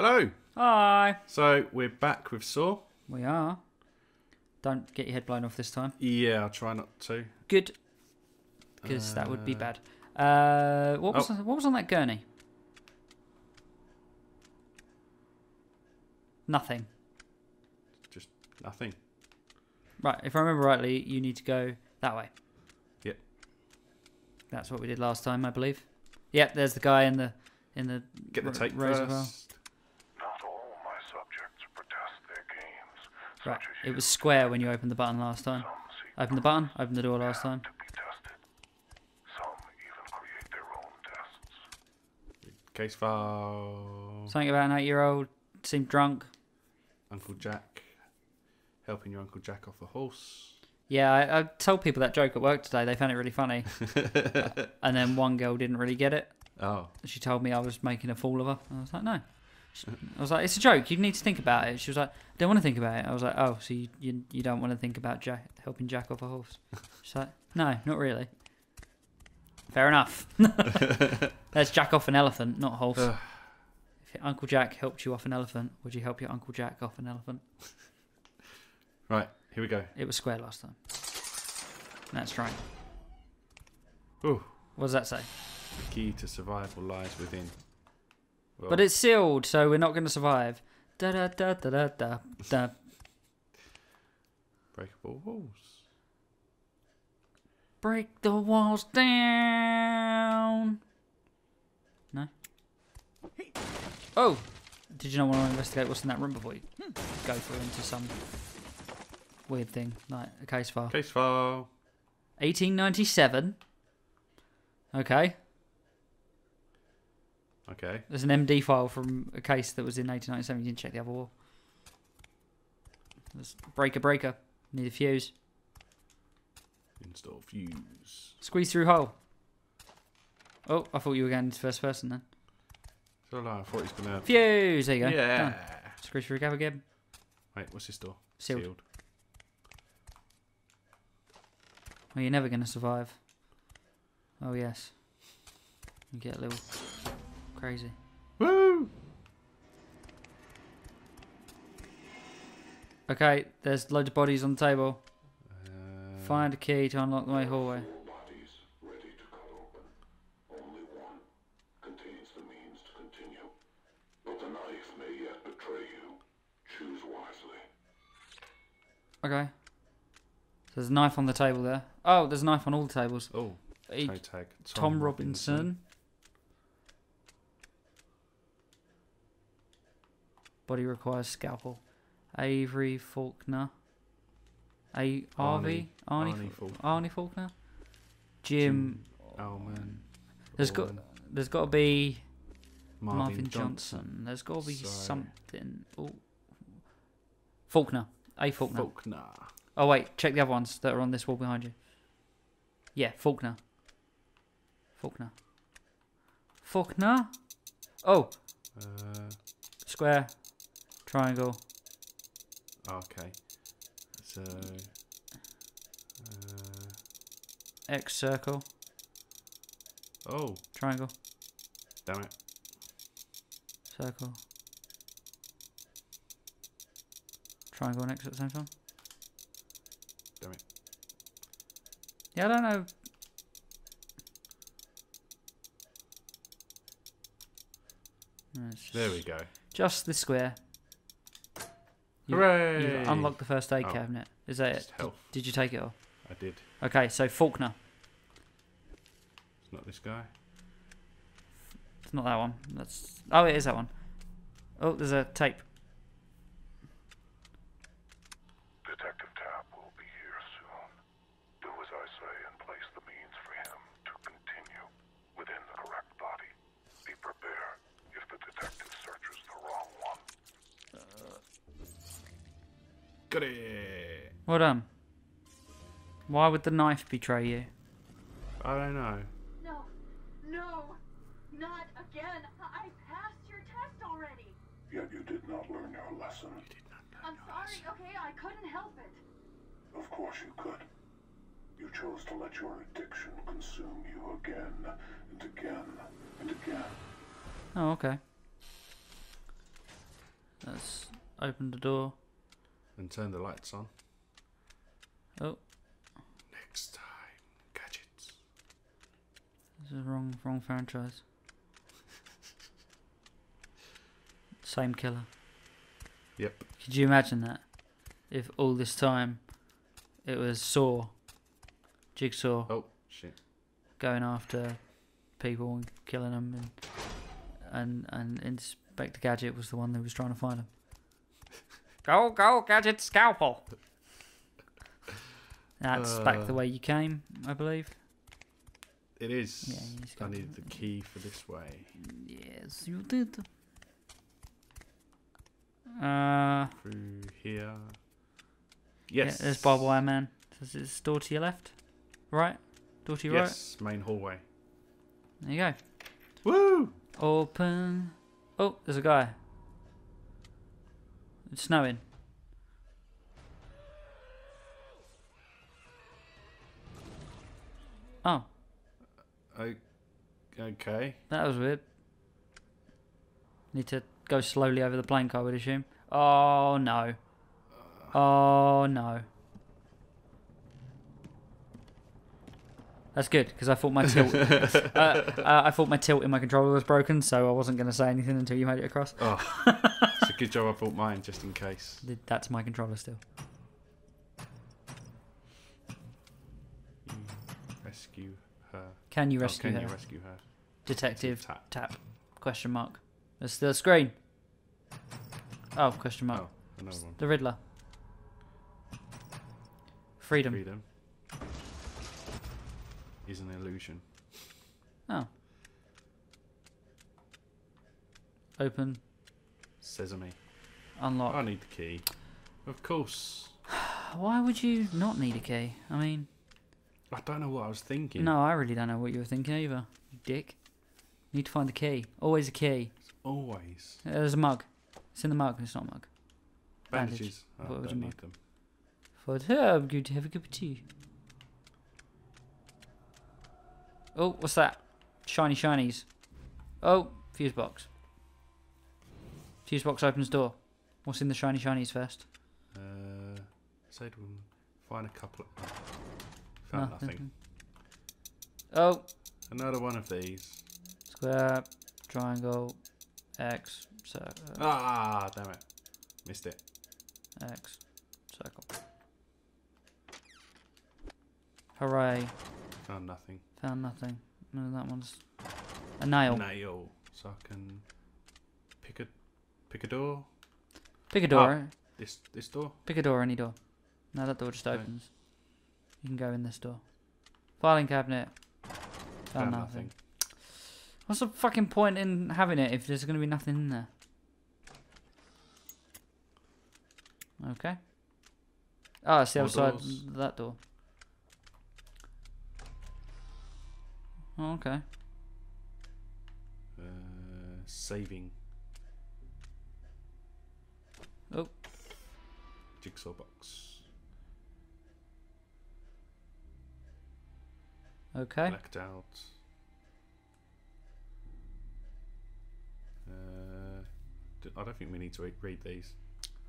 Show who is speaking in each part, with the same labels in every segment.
Speaker 1: Hello.
Speaker 2: Hi.
Speaker 1: So we're back with Saw.
Speaker 2: We are. Don't get your head blown off this time.
Speaker 1: Yeah, I'll try not to.
Speaker 2: Good. Because that would be
Speaker 1: Uh,
Speaker 2: bad. Uh, what was
Speaker 1: oh.
Speaker 2: what was on that gurney? Nothing.
Speaker 1: Just nothing.
Speaker 2: Right. If I remember rightly, you need to go that way.
Speaker 1: Yep.
Speaker 2: That's what we did last time, I believe. Yep. There's the guy in the in the
Speaker 1: Get the tape first
Speaker 3: all my subjects protest their games,
Speaker 2: Right. It was square when you opened the button last time. Open the button. Open the door last time.
Speaker 3: to be tested. Some even create their own tests.
Speaker 1: Case file.
Speaker 2: Something about an eight-year-old seemed drunk.
Speaker 1: Uncle Jack. Helping your Uncle Jack off a horse.
Speaker 2: Yeah, I, I told people that joke at work today. They found it really funny. and then one girl didn't really get it.
Speaker 1: Oh.
Speaker 2: She told me I was making a fool of her. I was like, no. I was like, it's a joke. You need to think about it. She was like, I don't want to think about it. I was like, oh, so you you, you don't want to think about Jack helping Jack off a horse? She's like, no, not really. Fair enough. Let's jack off an elephant, not a horse. If your Uncle Jack helped you off an elephant, would you help your Uncle Jack off an elephant?
Speaker 1: Right, here we go.
Speaker 2: It was square last time. That's right.
Speaker 1: Ooh.
Speaker 2: What does that say?
Speaker 1: The key to survival lies within. Well,
Speaker 2: But it's sealed, so we're not going to survive. Da da da da da da da.
Speaker 1: breakable walls.
Speaker 2: Break the walls down. No. Oh, did you not want to investigate what's in that room before you go through into some weird thing like a case file?
Speaker 1: Case file.
Speaker 2: 1897. Okay,
Speaker 1: Okay.
Speaker 2: there's an MD file from a case that was in 1897. You didn't check the other wall. There's breaker, breaker. Need a fuse.
Speaker 1: Install fuse.
Speaker 2: Squeeze through hole. Oh, I thought you were going into first person then.
Speaker 1: So I thought he's gonna.
Speaker 2: Fuse. There you go.
Speaker 1: Yeah.
Speaker 2: Done. Screw through gab again.
Speaker 1: Wait, what's this door?
Speaker 2: Sealed. Well, you're never going to survive. Oh yes. You get a little crazy.
Speaker 1: Woo!
Speaker 2: Okay, there's loads of bodies on the table.
Speaker 1: Uh,
Speaker 2: Find a key to unlock the main hallway.
Speaker 3: Bodies ready to cut open. Only one contains the means to continue. But the knife may yet betray you. Choose wisely.
Speaker 2: Okay. So there's a knife on the table there. Oh, there's a knife on all the tables.
Speaker 1: Oh, toe tag.
Speaker 2: Tom, Robinson. Body requires scalpel. Avery Faulkner. A Arvey? Arnie,
Speaker 1: Arnie
Speaker 2: Fa-
Speaker 1: Faulkner.
Speaker 2: Arnie Faulkner? Jim.
Speaker 1: Oh man.
Speaker 2: There's got there's got to be
Speaker 1: Marvin,
Speaker 2: Marvin,
Speaker 1: Johnson.
Speaker 2: Johnson. There's got to be
Speaker 1: So-
Speaker 2: something. Oh. Faulkner. A Faulkner.
Speaker 1: Faulkner.
Speaker 2: oh wait, check the other ones that are on this wall behind you. Yeah, Faulkner. Faulkner. Faulkner. Oh,
Speaker 1: Uh,
Speaker 2: square, triangle.
Speaker 1: okay. So. Uh,
Speaker 2: X circle,
Speaker 1: oh,
Speaker 2: triangle,
Speaker 1: damn it.
Speaker 2: circle, triangle, and X at the same time.
Speaker 1: Damn it.
Speaker 2: Yeah, I don't know. It's
Speaker 1: There we go.
Speaker 2: Just the square. You-
Speaker 1: Hooray!
Speaker 2: You've unlocked the first aid
Speaker 1: Oh.
Speaker 2: cabinet. Is that it?
Speaker 1: health.
Speaker 2: Did you take it off?
Speaker 1: I did.
Speaker 2: Okay, so Faulkner.
Speaker 1: It's not this guy.
Speaker 2: It's not that one. That's oh, it is that one. Oh, there's a tape.
Speaker 3: Detective Tapp will be here soon. Do as I say and place the means for him to continue within the correct body. Be prepared if the detective searches the wrong one.
Speaker 1: Got it.
Speaker 2: Well done. Why would the knife betray you?
Speaker 1: I don't know.
Speaker 4: No, no, not again. I passed your test already.
Speaker 3: Yet you did not learn your lesson.
Speaker 4: You did not learn I'm sorry, okay? I couldn't help it.
Speaker 3: Of course you could. You chose to let your addiction consume you again and again and again.
Speaker 2: Oh, okay. Let's open the door.
Speaker 1: And turn the lights on.
Speaker 2: Oh,
Speaker 1: Next time, gadgets.
Speaker 2: this is wrong, wrong franchise. Same killer.
Speaker 1: Yep.
Speaker 2: Could you imagine that? If all this time it was Saw, Jigsaw,
Speaker 1: Oh shit.
Speaker 2: going after people and killing them, and and and Inspector Gadget was the one that was trying to find them. Go go Gadget scalpel. That's back the
Speaker 1: Uh.
Speaker 2: way you came, I believe.
Speaker 1: It is.
Speaker 2: Yeah,
Speaker 1: I
Speaker 2: got-
Speaker 1: need the key for this way.
Speaker 2: Yes, you did. Uh,
Speaker 1: Through here.
Speaker 2: yeah,
Speaker 1: Yes.
Speaker 2: there's barbed wire man. Is this door to your left? Right? Door to your right?
Speaker 1: Yes, main hallway.
Speaker 2: There you go.
Speaker 1: Woo!
Speaker 2: Open. Oh, there's a guy. It's snowing. Oh,
Speaker 1: Okay.
Speaker 2: that was weird. Need to go slowly over the plank, I would assume. Oh no. Oh no. That's good because I thought my tilt. uh, uh, I thought my tilt in my controller was broken, so I wasn't going to say anything until you made it across.
Speaker 1: Oh, good job I brought mine just in case.
Speaker 2: That's my controller still.
Speaker 1: You rescue her.
Speaker 2: Can you
Speaker 1: Oh,
Speaker 2: rescue
Speaker 1: can
Speaker 2: her?
Speaker 1: you rescue her?
Speaker 2: Detective
Speaker 1: Tapp.
Speaker 2: tap. Question mark. There's the screen. Oh, question mark.
Speaker 1: Oh, another one.
Speaker 2: The Riddler. Freedom.
Speaker 1: Freedom is an illusion.
Speaker 2: Oh. Open.
Speaker 1: Sesame.
Speaker 2: Unlock.
Speaker 1: I need the key. Of course.
Speaker 2: Why would you not need a key? I mean,
Speaker 1: I don't know what I was thinking.
Speaker 2: no, I really don't know what you were thinking either. You dick. Need to find the key. Always a key.
Speaker 1: Always.
Speaker 2: Uh, There's a mug. It's in the mug. It's not a mug. Bandage.
Speaker 1: Bandages.
Speaker 2: I
Speaker 1: Oh, I don't
Speaker 2: mug.
Speaker 1: need them.
Speaker 2: For oh, I'm going to have a cup of tea. Oh, what's that? Shiny shinies. Oh, fuse box. Fuse box opens door. What's in the shiny shinies first?
Speaker 1: Uh, said we'll find a couple of. Found nothing.
Speaker 2: Oh,
Speaker 1: Another one of these.
Speaker 2: square, triangle, X, circle,
Speaker 1: Ah, damn it. Missed it.
Speaker 2: X, circle. Hooray!
Speaker 1: Found nothing.
Speaker 2: Found nothing. No, that one's a nail.
Speaker 1: Nail. So I can pick a pick a door.
Speaker 2: Pick a door.
Speaker 1: This this door.
Speaker 2: Pick a door, any door. No, that door just
Speaker 1: Okay.
Speaker 2: opens. You can go in this door. Filing cabinet. Found,
Speaker 1: Found
Speaker 2: nothing.
Speaker 1: nothing.
Speaker 2: What's the fucking point in having it if there's going to be nothing in there? Okay. Oh, it's the
Speaker 1: More
Speaker 2: other side
Speaker 1: doors.
Speaker 2: that door. Oh, okay.
Speaker 1: Uh, saving.
Speaker 2: Oh.
Speaker 1: Jigsaw box.
Speaker 2: Okay.
Speaker 1: Blacked out. Uh, I don't think we need to read these.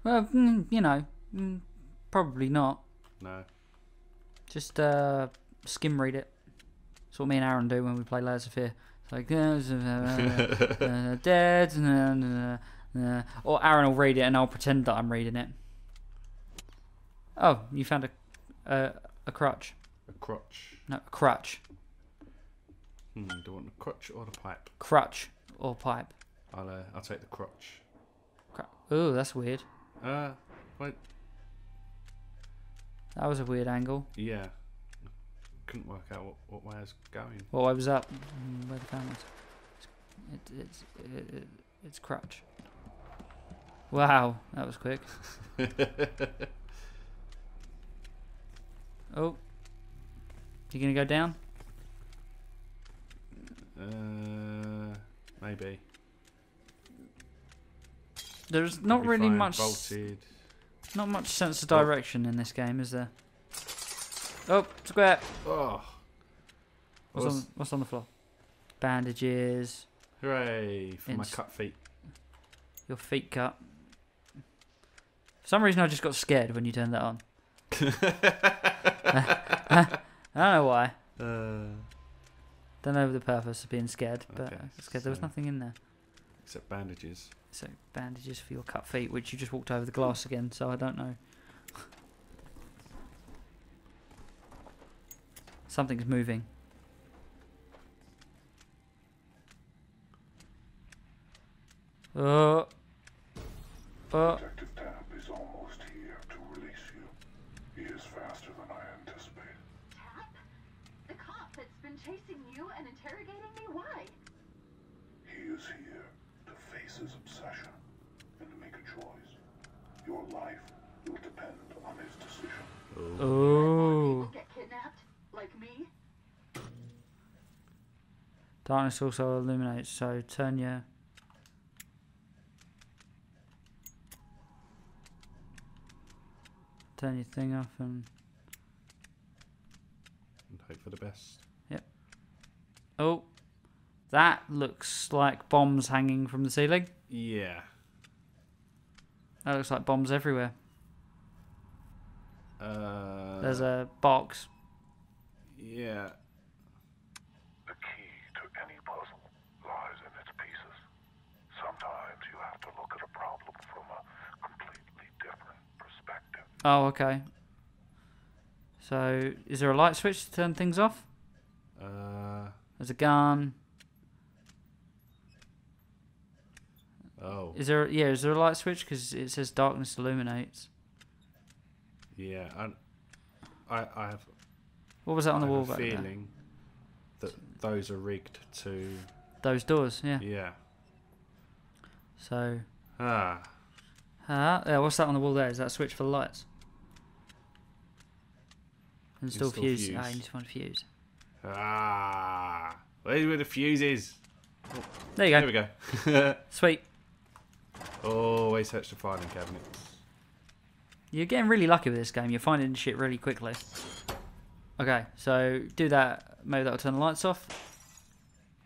Speaker 2: Well, mm, you know, mm, probably not.
Speaker 1: No.
Speaker 2: Just uh, skim read it. That's what me and Aaron do when we play Layers of Fear. It's like, uh, uh, dead, uh, uh, uh, or Aaron will read it and I'll pretend that I'm reading it. Oh, you found a a, a crutch.
Speaker 1: A crotch.
Speaker 2: No, a crutch.
Speaker 1: Hmm, do you want the crutch or the pipe?
Speaker 2: Crutch or pipe.
Speaker 1: I'll uh, I'll take the crutch.
Speaker 2: Cru- Ooh, that's weird.
Speaker 1: Uh, wait.
Speaker 2: That was a weird angle.
Speaker 1: Yeah. Couldn't work out what, what way I was going.
Speaker 2: Well, I was up. Mm, Where the camera's? It, it's it, it, it's crutch. Wow, that was quick. oh, you gonna go down?
Speaker 1: Uh, maybe.
Speaker 2: There's not
Speaker 1: Be
Speaker 2: really much,
Speaker 1: Bolted.
Speaker 2: not much sense of
Speaker 1: Oh.
Speaker 2: direction in this game, is there? Oh, square.
Speaker 1: Oh.
Speaker 2: What's on, what's on the floor? Bandages.
Speaker 1: Hooray for my cut feet.
Speaker 2: Your feet cut. Some reason I just got scared when you turned that on. I don't know why.
Speaker 1: Uh,
Speaker 2: Don't know the purpose of being scared, but
Speaker 1: Okay,
Speaker 2: I was scared there was
Speaker 1: so-
Speaker 2: nothing in there.
Speaker 1: except bandages.
Speaker 2: So bandages for your cut feet, which you just walked over the glass again. So I don't know. Something's moving. Oh. Oh.
Speaker 3: Detective Tapp is almost here to release you. He is faster than I anticipated.
Speaker 4: Tapp? The cop that's been chasing you and interrogating me? Why?
Speaker 3: He is here to face his obsession and to make a choice. Your life will depend on his decision.
Speaker 2: Oh.
Speaker 4: People get kidnapped? Like me?
Speaker 2: Darkness also illuminates, so turn your. Turn your thing off and.
Speaker 1: And hope for the best. Yep.
Speaker 2: Oh! That looks like bombs hanging from the ceiling.
Speaker 1: Yeah.
Speaker 2: That looks like bombs everywhere.
Speaker 1: Uh,
Speaker 2: There's a box.
Speaker 1: Yeah.
Speaker 3: The key to any puzzle lies in its pieces. Sometimes you have to look at a problem from a completely different perspective.
Speaker 2: Oh, okay. So, is there a light switch to turn things off?
Speaker 1: Uh,
Speaker 2: There's a gun.
Speaker 1: Oh.
Speaker 2: Is there? Yeah, is there a light switch? Because it says darkness illuminates.
Speaker 1: Yeah. I, I, I have,
Speaker 2: What was that on
Speaker 1: I
Speaker 2: the wall back there?
Speaker 1: feeling that those are rigged to.
Speaker 2: Those doors, yeah.
Speaker 1: Yeah.
Speaker 2: So,
Speaker 1: Ah.
Speaker 2: ah, yeah. What's that on the wall there? Is that a switch for the lights? Install,
Speaker 1: Install
Speaker 2: fuse. Ah,
Speaker 1: fuse.
Speaker 2: you need to find a fuse.
Speaker 1: Ah. Where's where the fuse is?
Speaker 2: There you
Speaker 1: There
Speaker 2: go.
Speaker 1: we go.
Speaker 2: Sweet.
Speaker 1: Always search the filing cabinets.
Speaker 2: You're getting really lucky with this game. You're finding shit really quickly. Okay, so do that. Maybe that'll turn the lights off.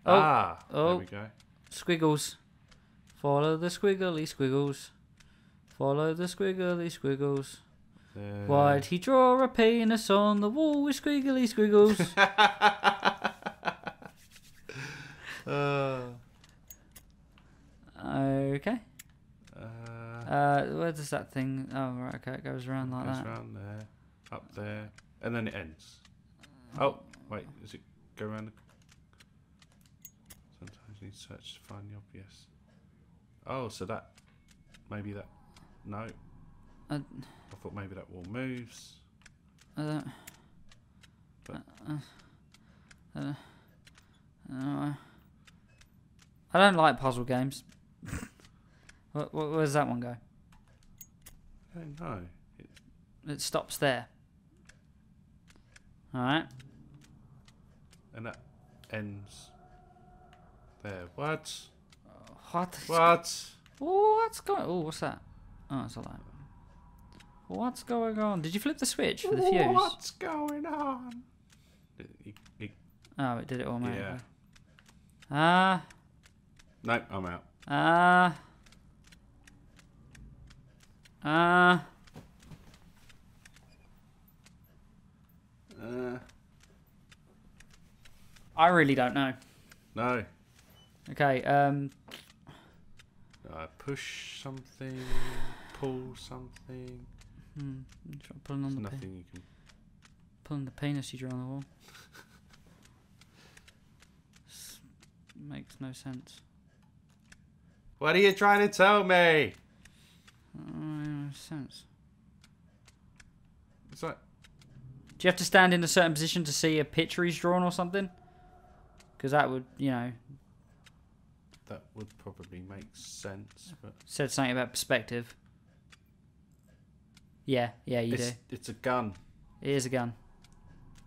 Speaker 2: Oh,
Speaker 1: ah.
Speaker 2: oh.
Speaker 1: There we go.
Speaker 2: squiggles. Follow the squiggly squiggles. Follow the squiggly squiggles.
Speaker 1: There.
Speaker 2: Why'd he draw a penis on the wall with squiggly squiggles?
Speaker 1: Uh,
Speaker 2: okay.
Speaker 1: Uh,
Speaker 2: Uh, where does that thing? Oh, right. Okay, it goes around like
Speaker 1: goes
Speaker 2: that.
Speaker 1: round there, up there, and then it ends. Oh, wait, does it go around? The... Sometimes you need to search to find the obvious. Oh, so that maybe that. No,
Speaker 2: I,
Speaker 1: I thought maybe that wall moves.
Speaker 2: I don't.
Speaker 1: But-
Speaker 2: Uh, uh, uh, I don't like puzzle games. Where, where, where's that one go?
Speaker 1: I don't know. It,
Speaker 2: It stops there. Alright.
Speaker 1: and that ends there. What?
Speaker 2: What?
Speaker 1: What?
Speaker 2: Oh, what's going Oh, what's that? Oh, it's a light. What's going on? Did you flip the switch for the fuse?
Speaker 1: What's going on? It- it- it-
Speaker 2: Oh, it did it automatically.
Speaker 1: yeah.
Speaker 2: Ah,
Speaker 1: Nope, I'm out.
Speaker 2: ah, ah.
Speaker 1: Uh,
Speaker 2: I really don't know.
Speaker 1: no.
Speaker 2: Okay, um,
Speaker 1: Uh, push something, pull something.
Speaker 2: hmm, pulling on
Speaker 1: There's
Speaker 2: the pe-
Speaker 1: nothing you can.
Speaker 2: pulling the penis you drew on the wall. Makes no sense.
Speaker 1: What are you trying to tell me?
Speaker 2: Uh, sense.
Speaker 1: It's like
Speaker 2: Do you have to stand in a certain position to see a picture he's drawn or something? Because that would, you know,
Speaker 1: that would probably make sense, but
Speaker 2: said something about perspective. Yeah, yeah, you
Speaker 1: it's
Speaker 2: do.
Speaker 1: it's a gun.
Speaker 2: It is a gun.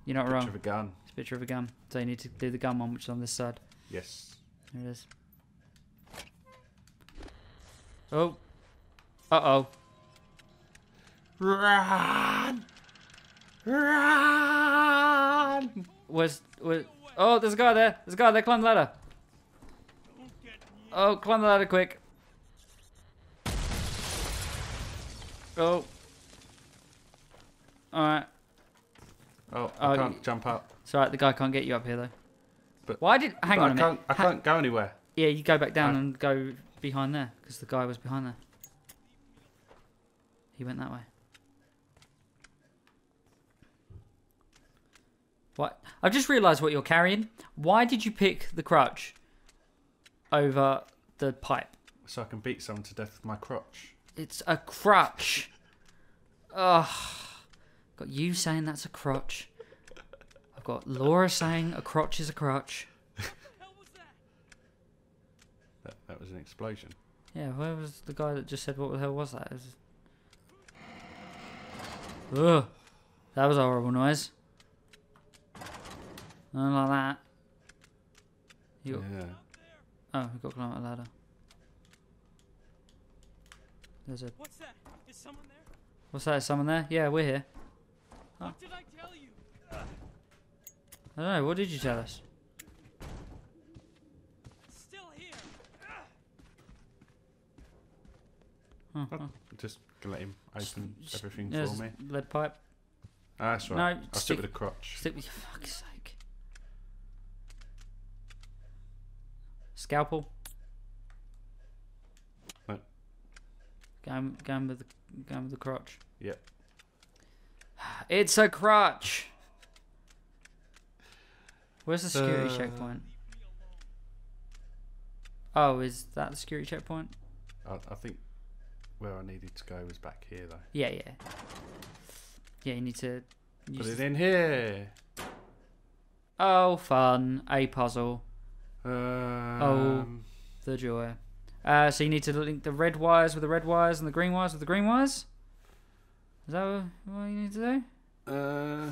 Speaker 2: You're not
Speaker 1: Picture
Speaker 2: wrong.
Speaker 1: of a gun.
Speaker 2: It's a picture of a gun. So you need to do the gun one, which is on this side.
Speaker 1: Yes.
Speaker 2: There it is. Oh. Uh oh.
Speaker 1: Run! Run!
Speaker 2: Where's where? Oh, there's a guy there. There's a guy there. Climb the ladder. Oh, climb the ladder quick. Oh. Alright.
Speaker 1: Oh, I
Speaker 2: Oh,
Speaker 1: can't jump up.
Speaker 2: It's alright, the guy can't get you up here though.
Speaker 1: But-
Speaker 2: Why did. Hang on a
Speaker 1: I
Speaker 2: minute.
Speaker 1: can't. I
Speaker 2: Ha-
Speaker 1: can't go anywhere.
Speaker 2: Yeah, you go back down
Speaker 1: I-
Speaker 2: and go behind there because the guy was behind there. He went that way. What? I've just realised what you're carrying. Why did you pick the crutch over the pipe?
Speaker 1: So I can beat someone to death with my crotch.
Speaker 2: It's a crutch. Ugh. Got you saying that's a crotch. I've got Laura saying a crotch is a crutch.
Speaker 1: That, that was an explosion.
Speaker 2: Yeah, where was the guy that just said what the hell was that? It was... Ugh. That was a horrible noise. Not like that. You got...
Speaker 1: Yeah.
Speaker 2: Oh, we got to climb up a ladder. There's a...
Speaker 5: What's that? Is someone there?
Speaker 2: What's that? Is someone there? Yeah, we're here. Oh.
Speaker 5: What did I tell you?
Speaker 2: I don't know, what did you tell us?
Speaker 5: It's still here.
Speaker 1: Oh,
Speaker 2: huh.
Speaker 1: Just let him open
Speaker 2: Just-
Speaker 1: everything for
Speaker 2: there's
Speaker 1: me.
Speaker 2: Lead pipe.
Speaker 1: Ah, that's right.
Speaker 2: No,
Speaker 1: I'll
Speaker 2: stick-
Speaker 1: stick with the crotch.
Speaker 2: Stick with your fuck's sake. Scalpel.
Speaker 1: No.
Speaker 2: Going, going with the going with the crotch.
Speaker 1: Yep.
Speaker 2: It's a crotch. Where's the security
Speaker 1: Uh,
Speaker 2: checkpoint? Oh, is that the security checkpoint?
Speaker 1: I, I think where I needed to go was back here, though.
Speaker 2: Yeah, yeah. Yeah, you need to.
Speaker 1: Put it in here.
Speaker 2: Oh, fun! A puzzle.
Speaker 1: Um,
Speaker 2: The joy. Uh, so you need to link the red wires with the red wires and the green wires with the green wires. Is that what you need to do?
Speaker 1: Uh,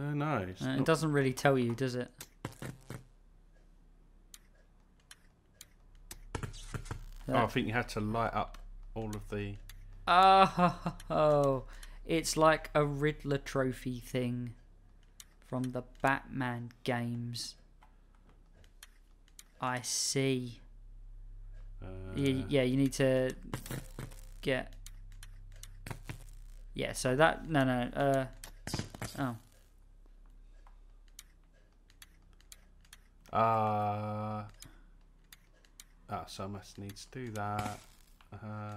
Speaker 1: uh, no.
Speaker 2: Uh,
Speaker 1: not-
Speaker 2: it doesn't really tell you, does it?
Speaker 1: Oh, I think you had to light up all of the.
Speaker 2: Oh, it's like a Riddler trophy thing from the Batman games. I see.
Speaker 1: Uh,
Speaker 2: Y- yeah, you need to get. Yeah, so that no no uh oh
Speaker 1: Uh, ah, so I must need to do that. Uh,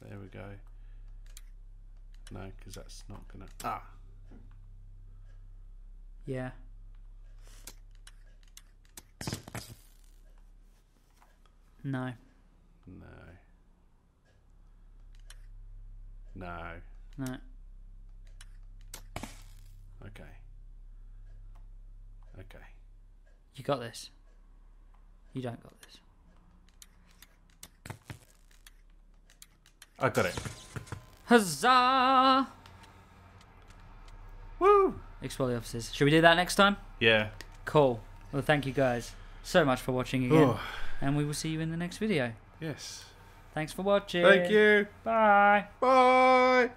Speaker 1: there we go. No, because that's not gonna. Ah,
Speaker 2: yeah no
Speaker 1: no. No.
Speaker 2: no
Speaker 1: Okay. Okay.
Speaker 2: you got this. You don't got this.
Speaker 1: I got it.
Speaker 2: Huzzah!
Speaker 1: Woo!
Speaker 2: Explore the offices. Should we do that next time?
Speaker 1: Yeah.
Speaker 2: Cool. Well, thank you guys so much for watching again,
Speaker 1: Oh,
Speaker 2: and we will see you in the next video.
Speaker 1: yes.
Speaker 2: Thanks for watching.
Speaker 1: Thank you.
Speaker 2: Bye.
Speaker 1: Bye.